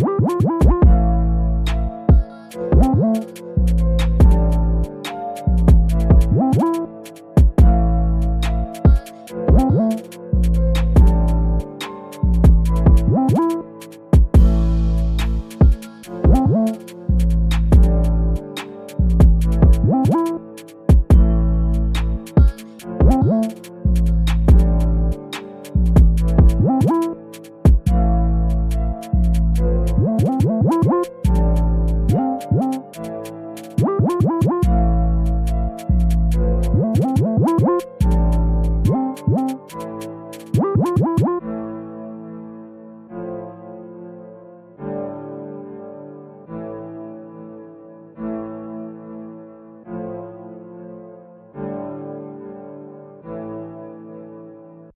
Woo!